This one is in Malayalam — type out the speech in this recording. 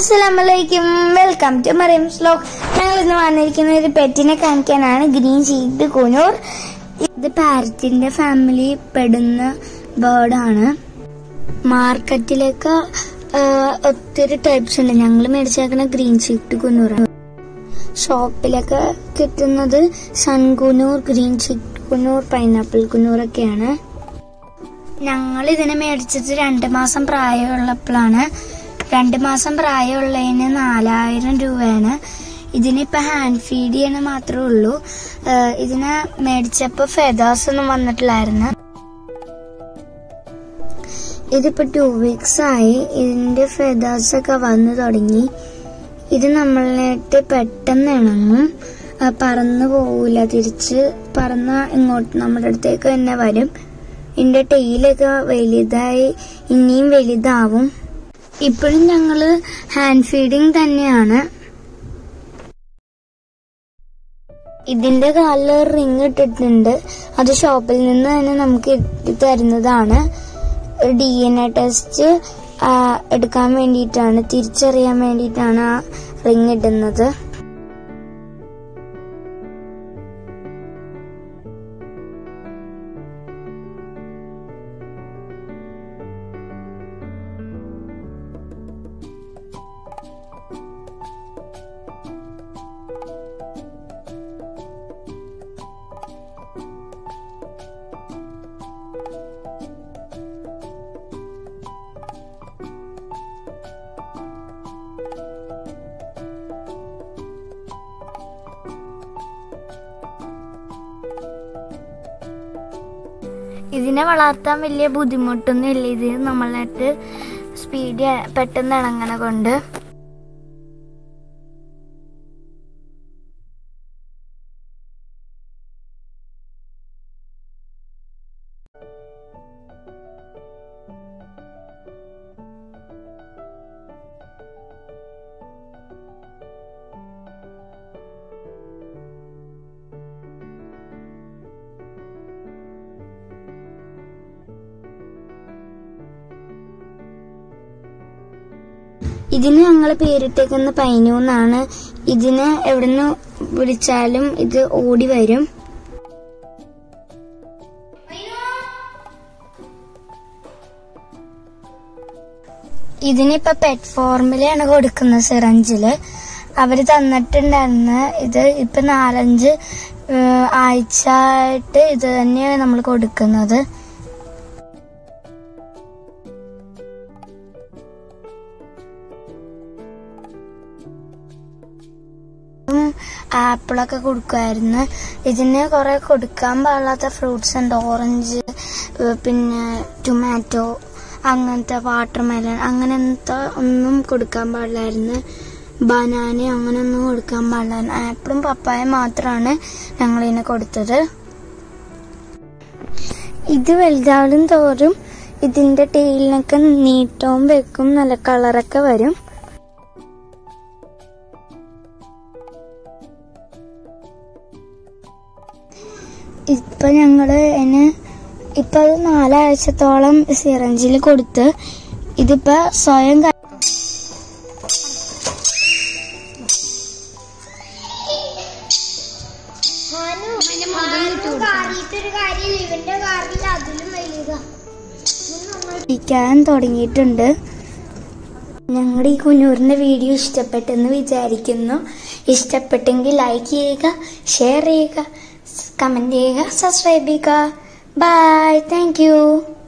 അസ്സലാമലൈക്കും. വെൽക്കം ടു മറിയം സ്ലോക്ക് ഞങ്ങൾ ഇന്ന് വന്നിരിക്കുന്ന ഒരു പെറ്റിനെ കാണിക്കാനാണ്. ഗ്രീൻ ഷീറ്റ് കുനൂർ ഇത് പാരറ്റിന്റെ ഫാമിലി പെടുന്ന ബേർഡാണ് മാർക്കറ്റിലേക്ക് ഒത്തിരി ടൈപ്സ് ഉണ്ട്. ഞങ്ങൾ മേടിച്ചേക്കുന്ന ഗ്രീൻ ഷീറ്റ് കുനൂർ ഷോപ്പിലൊക്കെ കിട്ടുന്നത് സൺകുനൂർ green sheet Coonoor pineapple Coonoor ഒക്കെയാണ്. ഞങ്ങൾ ഇതിനെ മേടിച്ചത് രണ്ട് മാസം പ്രായമുള്ളപ്പോഴാണ്. രണ്ട് മാസം പ്രായമുള്ളതിന് നാലായിരം രൂപയാണ്. ഇതിനിപ്പോ ഹാൻഡ് ഫീഡ് ചെയ്യണ മാത്രമേ ഉള്ളൂ. ഇതിന് ഇതിനെ മേടിച്ചപ്പോ ഫെദേഴ്സ് ഒന്നും വന്നിട്ടില്ലായിരുന്നു. ഇതിപ്പോ ടു വീക്സ് ആയി. ഇതിന്റെ ഫെദേഴ്സ് ഒക്കെ വന്നു തുടങ്ങി. ഇത് നമ്മളിനായിട്ട് പെട്ടെന്ന് ഇണങ്ങും. പറന്നു പോവില്ല തിരിച്ച് പറന്ന ഇങ്ങോട്ട് നമ്മുടെ അടുത്തേക്ക് തന്നെ വരും. ഇതിന്റെ ടെയിലൊക്കെ വലുതായി ഇനിയും വലുതാവും. ഇപ്പോഴും ഞങ്ങൾ ഹാൻഡ് ഫീഡിങ് തന്നെയാണ്. ഇതിന്റെ കാലിൽ റിങ് ഇട്ടിട്ടുണ്ട്. അത് ഷോപ്പിൽ നിന്ന് തന്നെ നമുക്ക് തരുന്നതാണ്. ഡി എൻ എ ടെസ്റ്റ് എടുക്കാൻ വേണ്ടിയിട്ടാണ് തിരിച്ചറിയാൻ വേണ്ടിയിട്ടാണ് ആ റിങ് ഇടുന്നത്. ഇതിനെ വളർത്താൻ വലിയ ബുദ്ധിമുട്ടൊന്നും ഇല്ല ഇത് നമ്മളായിട്ട് സ്പീഡ് പെട്ടെന്ന് ഇണങ്ങണ കൊണ്ട്. ഇതിന് ഞങ്ങൾ പേരിട്ടേക്കുന്ന പൈനു എന്നാണ്. ഇതിനെ എവിടുന്ന് വിളിച്ചാലും ഇത് ഓടി വരും. ഇതിനിപ്പോ പെറ്റ് ഫോർമിലാണ് കൊടുക്കുന്നത് സിറഞ്ചിൽ അവർ തന്നിട്ടുണ്ടായിരുന്ന ഇത് ഇപ്പൊ നാലഞ്ച് ആഴ്ചയായിട്ട് ഇത് തന്നെയാണ് നമ്മൾ കൊടുക്കുന്നത്. ആപ്പിളൊക്കെ കൊടുക്കുമായിരുന്നു ഇതിന് കുറെ കൊടുക്കാൻ പാടില്ലാത്ത ഫ്രൂട്ട്സ് ഉണ്ട്. ഓറഞ്ച് പിന്നെ ടൊമാറ്റോ അങ്ങനത്തെ വാട്ടർ മെലൺ അങ്ങനത്തെ ഒന്നും കൊടുക്കാൻ പാടില്ലായിരുന്നു. ബനാന അങ്ങനെയൊന്നും കൊടുക്കാൻ പാടില്ലായിരുന്നു. ആപ്പിളും പപ്പായ മാത്രമാണ് ഞങ്ങളിതിന് കൊടുത്തത്. ഇത് വലുതാവും തോറും ഇതിന്റെ ടെയിലിനൊക്കെ നീട്ടവും വെക്കും. നല്ല കളറൊക്കെ വരും. ഇപ്പൊ ഞങ്ങൾ അതിന് ഇപ്പൊ അത് നാലാഴ്ചത്തോളം സിറഞ്ചിൽ കൊടുത്ത് ഇതിപ്പോ സ്വയം ഇരിക്കാൻ തുടങ്ങിയിട്ടുണ്ട്. ഞങ്ങളുടെ ഈ കുഞ്ഞൂറിന്റെ വീഡിയോ ഇഷ്ടപ്പെട്ടെന്ന് വിചാരിക്കുന്നു. ഇഷ്ടപ്പെട്ടെങ്കിൽ ലൈക്ക് ചെയ്യുക ഷെയർ ചെയ്യുക. comments, subscribe, subscribing. Bye. Thank you.